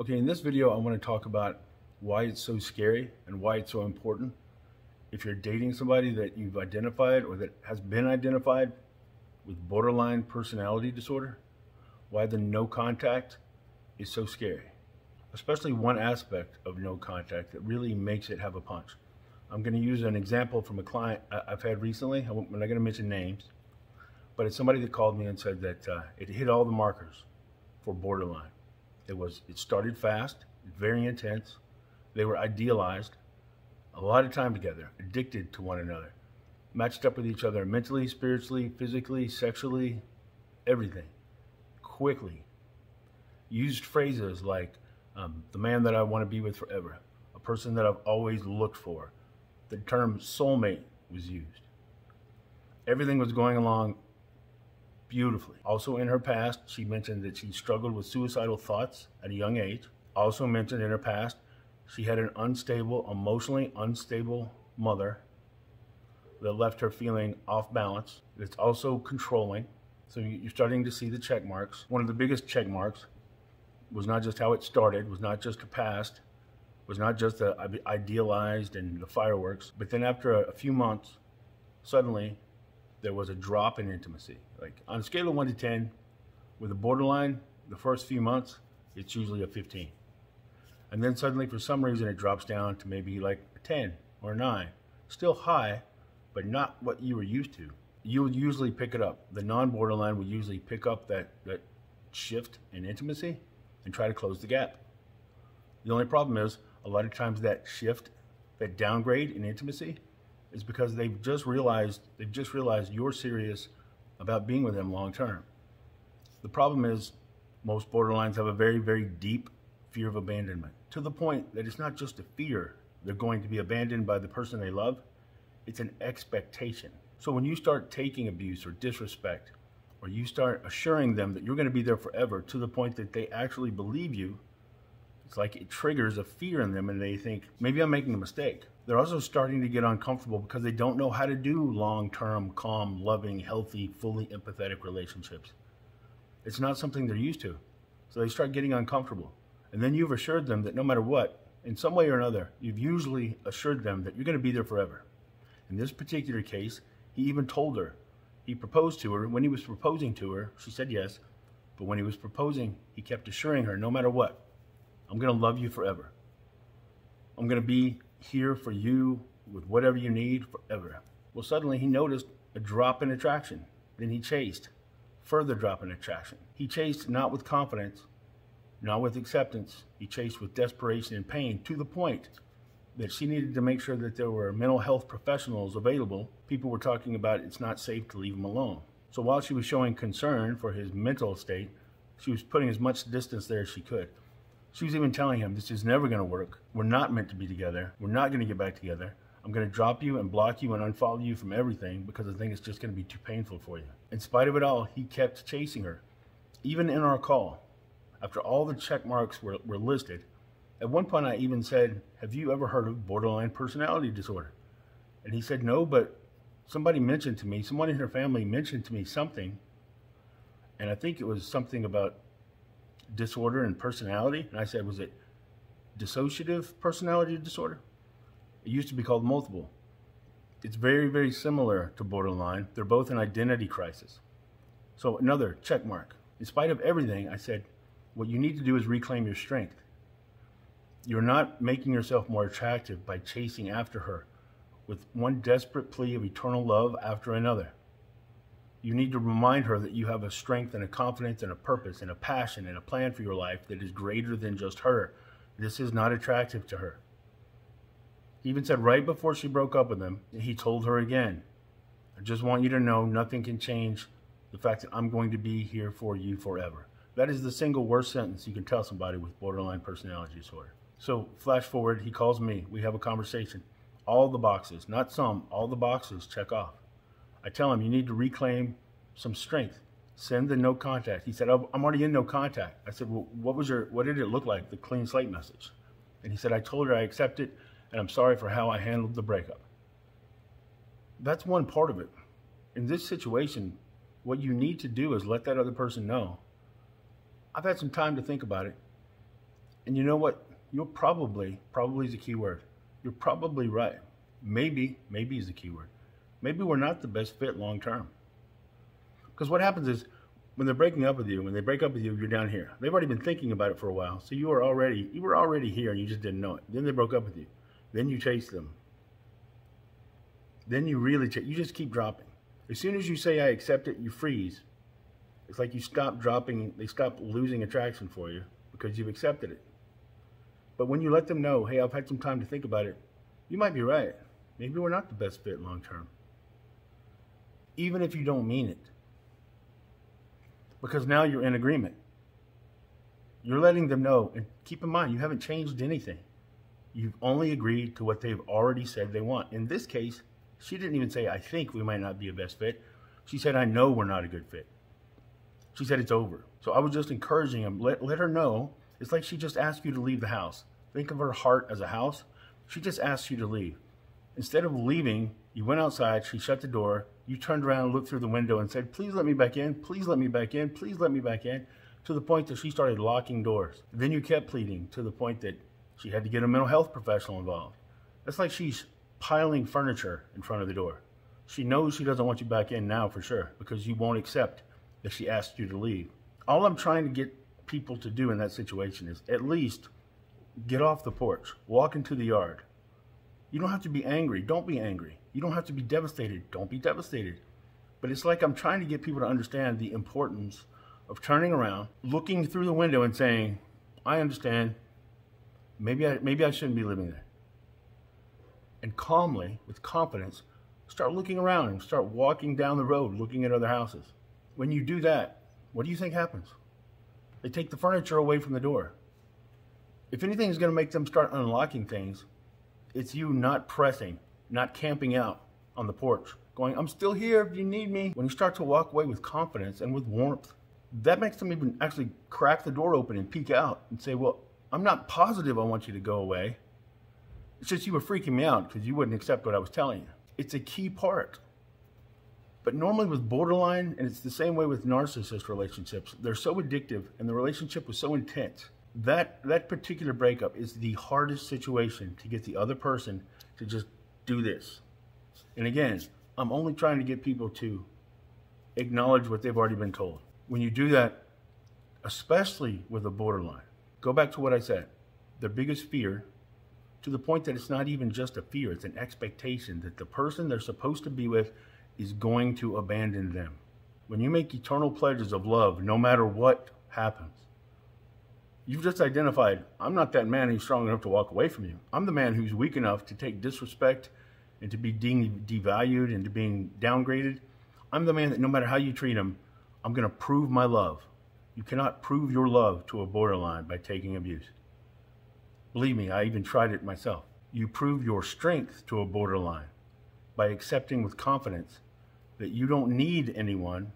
Okay, in this video, I want to talk about why it's so scary and why it's so important. If you're dating somebody that you've identified or that has been identified with borderline personality disorder, why the no contact is so scary. Especially one aspect of no contact that really makes it have a punch. I'm going to use an example from a client I've had recently. I'm not going to mention names, but it's somebody that called me and said that uh, it hit all the markers for borderline. It was it started fast, very intense. They were idealized, a lot of time together, addicted to one another, matched up with each other mentally, spiritually, physically, sexually, everything, quickly. Used phrases like um, the man that I want to be with forever, a person that I've always looked for. The term soulmate was used. Everything was going along beautifully. Also in her past, she mentioned that she struggled with suicidal thoughts at a young age. Also mentioned in her past, she had an unstable, emotionally unstable mother that left her feeling off balance. It's also controlling. So you're starting to see the check marks. One of the biggest check marks was not just how it started, was not just her past, was not just the idealized and the fireworks, but then after a, a few months, suddenly there was a drop in intimacy. Like on a scale of one to 10, with a borderline, the first few months, it's usually a 15. And then suddenly, for some reason, it drops down to maybe like a 10 or a 9. Still high, but not what you were used to. You would usually pick it up. The non borderline would usually pick up that, that shift in intimacy and try to close the gap. The only problem is, a lot of times that shift, that downgrade in intimacy, is because they've just realized they've just realized you're serious about being with them long term. The problem is most borderlines have a very, very deep fear of abandonment to the point that it's not just a fear they're going to be abandoned by the person they love, it's an expectation. So when you start taking abuse or disrespect, or you start assuring them that you're going to be there forever to the point that they actually believe you, it's like it triggers a fear in them and they think, maybe I'm making a mistake. They're also starting to get uncomfortable because they don't know how to do long term, calm, loving, healthy, fully empathetic relationships. It's not something they're used to. So they start getting uncomfortable. And then you've assured them that no matter what, in some way or another, you've usually assured them that you're going to be there forever. In this particular case, he even told her. He proposed to her. When he was proposing to her, she said yes. But when he was proposing, he kept assuring her, no matter what, I'm going to love you forever. I'm going to be here for you with whatever you need forever. Well, suddenly he noticed a drop in attraction. Then he chased, further drop in attraction. He chased not with confidence, not with acceptance. He chased with desperation and pain to the point that she needed to make sure that there were mental health professionals available. People were talking about it's not safe to leave him alone. So while she was showing concern for his mental state, she was putting as much distance there as she could. She was even telling him, This is never going to work. We're not meant to be together. We're not going to get back together. I'm going to drop you and block you and unfollow you from everything because I think it's just going to be too painful for you. In spite of it all, he kept chasing her. Even in our call, after all the check marks were, were listed, at one point I even said, Have you ever heard of borderline personality disorder? And he said, No, but somebody mentioned to me, someone in her family mentioned to me something. And I think it was something about disorder and personality. And I said, was it dissociative personality disorder? It used to be called multiple. It's very, very similar to borderline. They're both an identity crisis. So another check mark. In spite of everything, I said, what you need to do is reclaim your strength. You're not making yourself more attractive by chasing after her with one desperate plea of eternal love after another. You need to remind her that you have a strength and a confidence and a purpose and a passion and a plan for your life that is greater than just her. This is not attractive to her. He even said right before she broke up with him, he told her again, I just want you to know nothing can change the fact that I'm going to be here for you forever. That is the single worst sentence you can tell somebody with borderline personality disorder. So, flash forward, he calls me. We have a conversation. All the boxes, not some, all the boxes check off. I tell him, you need to reclaim some strength. Send the no contact. He said, oh, I'm already in no contact. I said, well, what was your, what did it look like, the clean slate message? And he said, I told her I accept it and I'm sorry for how I handled the breakup. That's one part of it. In this situation, what you need to do is let that other person know. I've had some time to think about it. And you know what? You're probably, probably is a key word. You're probably right. Maybe, maybe is the key word. Maybe we're not the best fit long term. Because what happens is when they're breaking up with you, when they break up with you, you're down here. They've already been thinking about it for a while. So you are already, you were already here and you just didn't know it. Then they broke up with you. Then you chase them. Then you really, ch- you just keep dropping. As soon as you say, I accept it, you freeze. It's like you stop dropping, they stop losing attraction for you because you've accepted it. But when you let them know, hey, I've had some time to think about it, you might be right. Maybe we're not the best fit long term. Even if you don't mean it. Because now you're in agreement. You're letting them know, and keep in mind, you haven't changed anything. You've only agreed to what they've already said they want. In this case, she didn't even say, I think we might not be a best fit. She said, I know we're not a good fit. She said, it's over. So I was just encouraging him, let, let her know. It's like she just asked you to leave the house. Think of her heart as a house. She just asked you to leave. Instead of leaving, you went outside, she shut the door, you turned around, looked through the window, and said, Please let me back in, please let me back in, please let me back in, to the point that she started locking doors. Then you kept pleading to the point that she had to get a mental health professional involved. It's like she's piling furniture in front of the door. She knows she doesn't want you back in now for sure because you won't accept that she asked you to leave. All I'm trying to get people to do in that situation is at least get off the porch, walk into the yard. You don't have to be angry. Don't be angry. You don't have to be devastated. Don't be devastated. But it's like I'm trying to get people to understand the importance of turning around, looking through the window and saying, I understand. Maybe I, maybe I shouldn't be living there. And calmly, with confidence, start looking around and start walking down the road, looking at other houses. When you do that, what do you think happens? They take the furniture away from the door. If anything is going to make them start unlocking things, it's you not pressing, not camping out on the porch, going, I'm still here if you need me. When you start to walk away with confidence and with warmth, that makes them even actually crack the door open and peek out and say, Well, I'm not positive I want you to go away. It's just you were freaking me out because you wouldn't accept what I was telling you. It's a key part. But normally with borderline, and it's the same way with narcissist relationships, they're so addictive and the relationship was so intense. That that particular breakup is the hardest situation to get the other person to just do this. And again, I'm only trying to get people to acknowledge what they've already been told. When you do that, especially with a borderline, go back to what I said. Their biggest fear, to the point that it's not even just a fear, it's an expectation that the person they're supposed to be with is going to abandon them. When you make eternal pledges of love, no matter what happens, you've just identified I'm not that man who's strong enough to walk away from you. I'm the man who's weak enough to take disrespect and to be de- devalued and to being downgraded. I'm the man that no matter how you treat him, I'm going to prove my love. You cannot prove your love to a borderline by taking abuse. Believe me, I even tried it myself. You prove your strength to a borderline by accepting with confidence that you don't need anyone.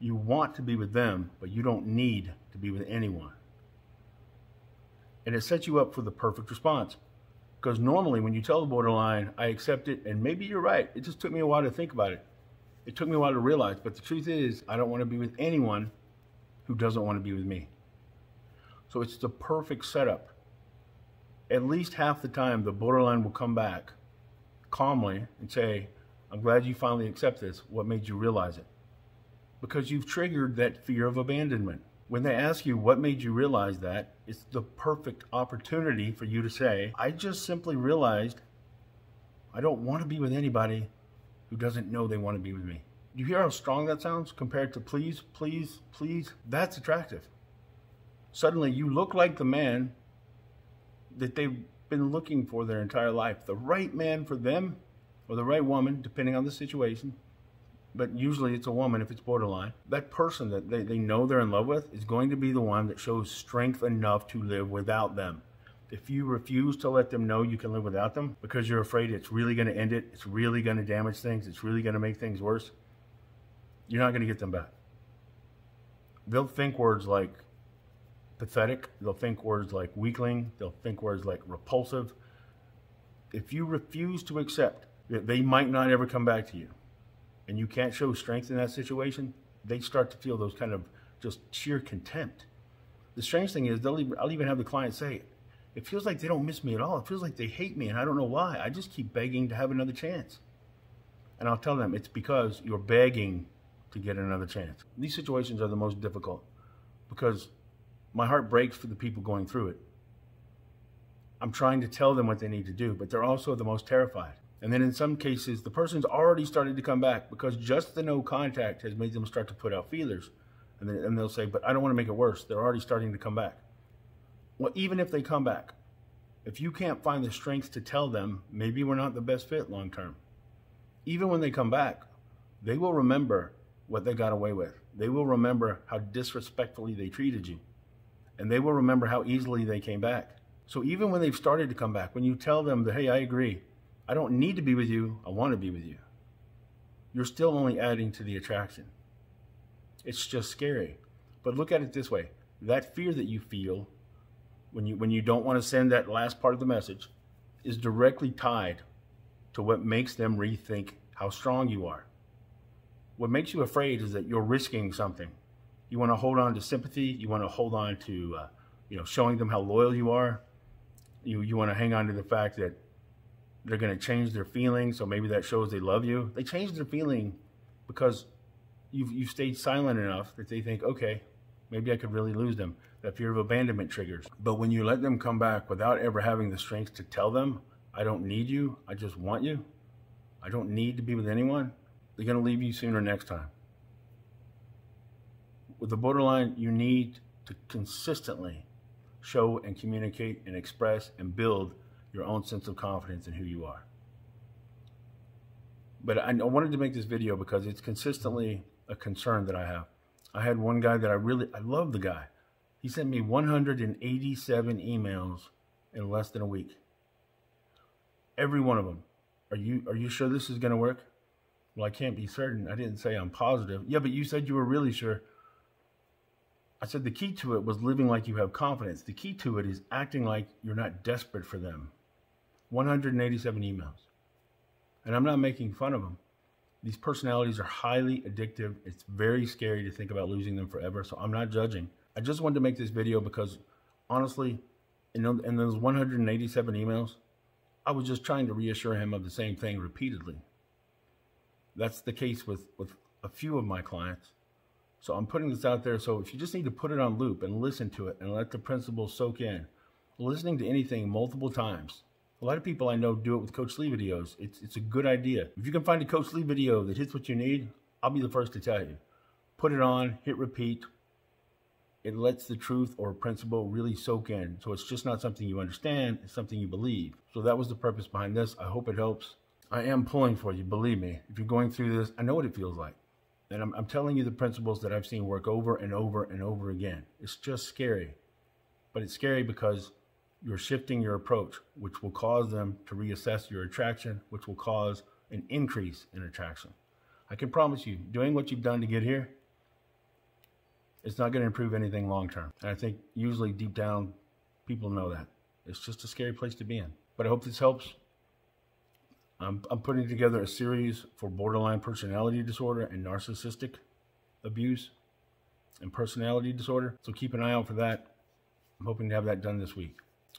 You want to be with them, but you don't need to be with anyone. And it sets you up for the perfect response. Because normally, when you tell the borderline, I accept it, and maybe you're right, it just took me a while to think about it. It took me a while to realize, but the truth is, I don't want to be with anyone who doesn't want to be with me. So it's the perfect setup. At least half the time, the borderline will come back calmly and say, I'm glad you finally accept this. What made you realize it? Because you've triggered that fear of abandonment. When they ask you what made you realize that, it's the perfect opportunity for you to say, I just simply realized I don't want to be with anybody who doesn't know they want to be with me. Do you hear how strong that sounds compared to please, please, please? That's attractive. Suddenly you look like the man that they've been looking for their entire life. The right man for them or the right woman, depending on the situation. But usually it's a woman if it's borderline. That person that they, they know they're in love with is going to be the one that shows strength enough to live without them. If you refuse to let them know you can live without them because you're afraid it's really going to end it, it's really going to damage things, it's really going to make things worse, you're not going to get them back. They'll think words like pathetic, they'll think words like weakling, they'll think words like repulsive. If you refuse to accept that they might not ever come back to you and you can't show strength in that situation, they start to feel those kind of just sheer contempt. The strange thing is, they'll even, I'll even have the client say, it It feels like they don't miss me at all. It feels like they hate me, and I don't know why. I just keep begging to have another chance. And I'll tell them it's because you're begging to get another chance. These situations are the most difficult because my heart breaks for the people going through it. I'm trying to tell them what they need to do, but they're also the most terrified. And then in some cases, the person's already started to come back because just the no contact has made them start to put out feelers. And, then, and they'll say, but I don't want to make it worse. They're already starting to come back. Well, even if they come back, if you can't find the strength to tell them, maybe we're not the best fit long term. Even when they come back, they will remember what they got away with. They will remember how disrespectfully they treated you. And they will remember how easily they came back. So even when they've started to come back, when you tell them that, hey, I agree, I don't need to be with you. I want to be with you. You're still only adding to the attraction. It's just scary. But look at it this way. That fear that you feel when you when you don't want to send that last part of the message is directly tied to what makes them rethink how strong you are. What makes you afraid is that you're risking something. You want to hold on to sympathy. You want to hold on to, uh, you know, showing them how loyal you are. You you want to hang on to the fact that they're going to change their feeling, so maybe that shows they love you. They change their feeling because you've, you've stayed silent enough that they think, okay, maybe I could really lose them. That fear of abandonment triggers. But when you let them come back without ever having the strength to tell them, I don't need you, I just want you, I don't need to be with anyone, they're going to leave you sooner next time. With the borderline, you need to consistently show and communicate and express and build your own sense of confidence in who you are. But I wanted to make this video because it's consistently a concern that I have. I had one guy that I really, I love the guy. He sent me 187 emails in less than a week. Every one of them. Are you, are you sure this is going to work? Well, I can't be certain. I didn't say I'm positive. Yeah, but you said you were really sure. I said the key to it was living like you have confidence. The key to it is acting like you're not desperate for them. 187 emails. And I'm not making fun of them. These personalities are highly addictive. It's very scary to think about losing them forever. So I'm not judging. I just wanted to make this video because honestly, in, in those 187 emails, I was just trying to reassure him of the same thing repeatedly. That's the case with, with a few of my clients. So I'm putting this out there. So if you just need to put it on loop and listen to it and let the principles soak in, listening to anything multiple times a lot of people I know do it with Coach Lee videos. It's, it's a good idea. If you can find a Coach Lee video that hits what you need, I'll be the first to tell you. Put it on, hit repeat. It lets the truth or principle really soak in. So it's just not something you understand, it's something you believe. So that was the purpose behind this. I hope it helps. I am pulling for you, believe me. If you're going through this, I know what it feels like. And I'm, I'm telling you the principles that I've seen work over and over and over again. It's just scary. But it's scary because you're shifting your approach, which will cause them to reassess your attraction, which will cause an increase in attraction. I can promise you, doing what you've done to get here, it's not going to improve anything long term. And I think usually deep down, people know that. It's just a scary place to be in. But I hope this helps. I'm, I'm putting together a series for borderline personality disorder and narcissistic abuse and personality disorder. So keep an eye out for that. I'm hoping to have that done this week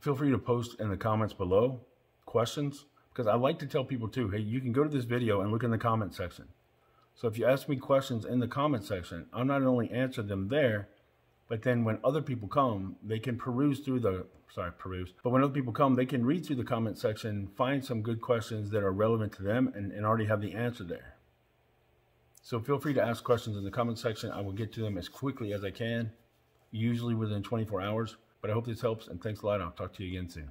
feel free to post in the comments below questions because I like to tell people too, hey, you can go to this video and look in the comment section. So if you ask me questions in the comment section, I'm not only answer them there, but then when other people come, they can peruse through the, sorry, peruse, but when other people come, they can read through the comment section, find some good questions that are relevant to them and, and already have the answer there. So feel free to ask questions in the comment section. I will get to them as quickly as I can, usually within 24 hours. But I hope this helps, and thanks a lot. I'll talk to you again soon.